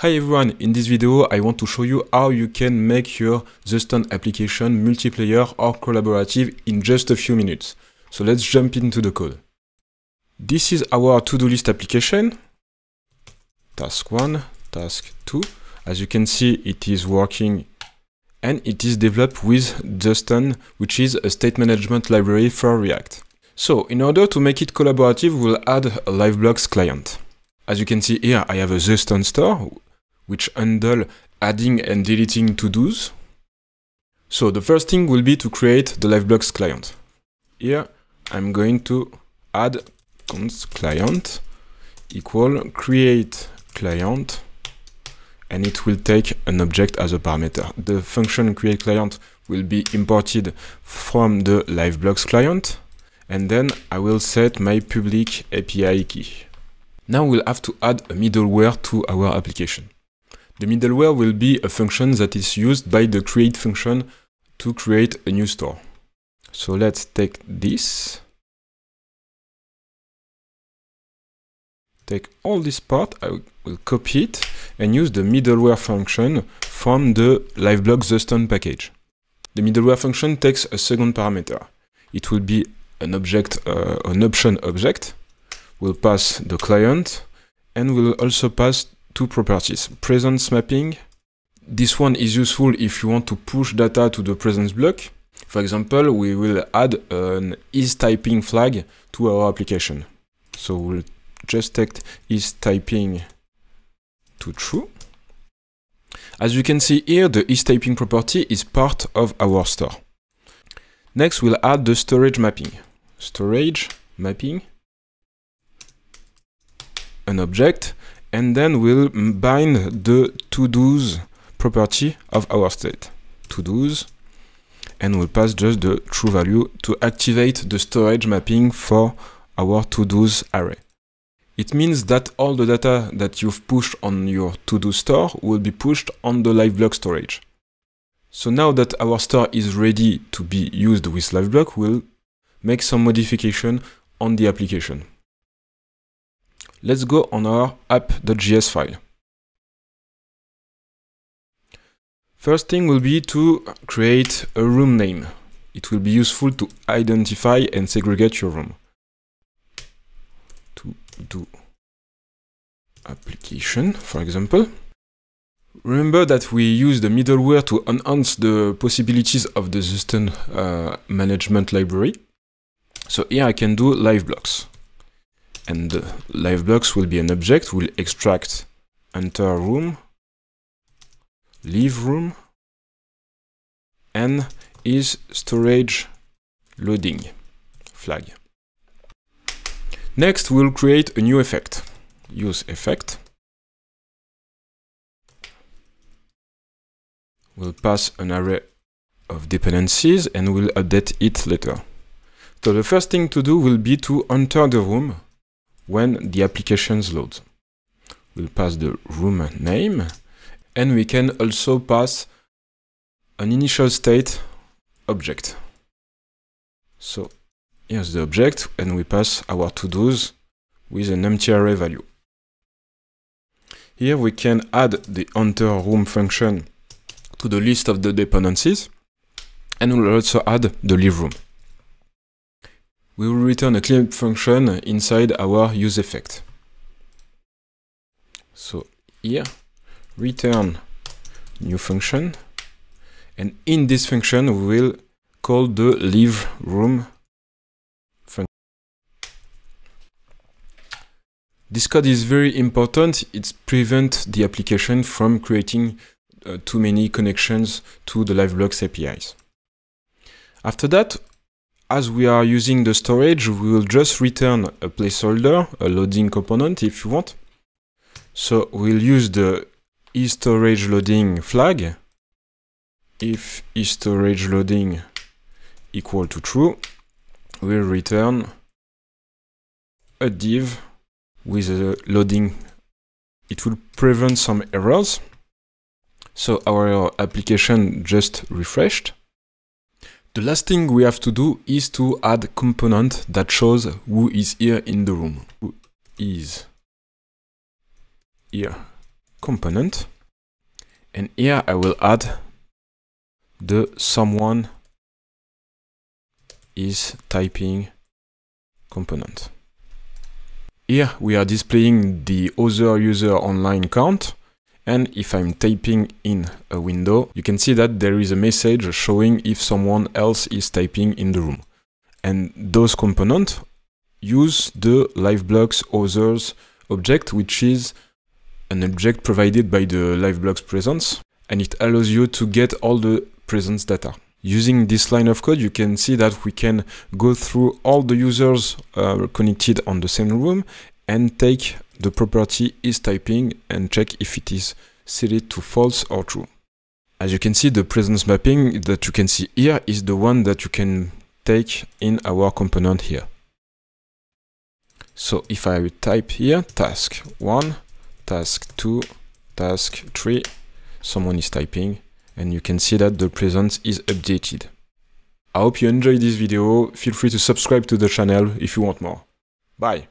Hi everyone, in this video I want to show you how you can make your Zustand application multiplayer or collaborative in just a few minutes. So let's jump into the code. This is our to-do list application. Task 1, task 2. As you can see it is working and it is developed with Zustand which is a state management library for React. So in order to make it collaborative we'll add a LiveBlocks client. As you can see here, I have a Zustand store which handle adding and deleting to-dos. So the first thing will be to create the LiveBlocks client. Here I'm going to add const client equal create client and it will take an object as a parameter. The function create client will be imported from the LiveBlocks client and then I will set my public API key. Now we'll have to add a middleware to our application. The middleware will be a function that is used by the create function to create a new store. So let's take this, take all this part, I will copy it and use the middleware function from the LiveBlocks Zustand package. The middleware function takes a second parameter. It will be an object, uh, an option object, We'll pass the client, and we'll also pass two properties. Presence mapping. This one is useful if you want to push data to the presence block. For example, we will add an is typing flag to our application. So we'll just take is typing to true. As you can see here, the is typing property is part of our store. Next, we'll add the storage mapping. Storage mapping, an object and then we'll bind the to-dos property of our state. To-dos, and we'll pass just the true value to activate the storage mapping for our to-dos array. It means that all the data that you've pushed on your to-do store will be pushed on the LiveBlock storage. So now that our store is ready to be used with LiveBlock, we'll make some modification on the application. Let's go on our app.js file. First thing will be to create a room name. It will be useful to identify and segregate your room. To do application, for example. Remember that we use the middleware to enhance the possibilities of the Zustand uh, management library. So here I can do LiveBlocks and the LiveBlocks will be an object, We'll extract enter room, leave room, and is storage loading flag. Next, we'll create a new effect. Use effect. We'll pass an array of dependencies and we'll update it later. So the first thing to do will be to enter the room when the applications load. We'll pass the room name and we can also pass an initial state object. So here's the object and we pass our to-dos with an empty array value. Here we can add the enter room function to the list of the dependencies and we'll also add the leave room we will return a clean function inside our use effect. So here, return new function, and in this function we will call the leave room function. This code is very important. It prevents the application from creating uh, too many connections to the LiveBlocks APIs. After that, as we are using the storage, we will just return a placeholder, a loading component if you want. So we'll use the isStorage loading flag. If isStorage loading equal to true, we'll return a div with a loading. It will prevent some errors. So our application just refreshed. The last thing we have to do is to add component that shows who is here in the room. Who is here component. And here I will add the someone is typing component. Here we are displaying the other user online count and if I'm typing in a window, you can see that there is a message showing if someone else is typing in the room. And those components use the LiveBlocks others object, which is an object provided by the LiveBlocks presence, and it allows you to get all the presence data. Using this line of code, you can see that we can go through all the users uh, connected on the same room and take the property is typing and check if it is set to false or true. As you can see, the presence mapping that you can see here is the one that you can take in our component here. So if I type here task 1, task 2, task 3, someone is typing and you can see that the presence is updated. I hope you enjoyed this video. Feel free to subscribe to the channel if you want more. Bye!